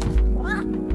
走。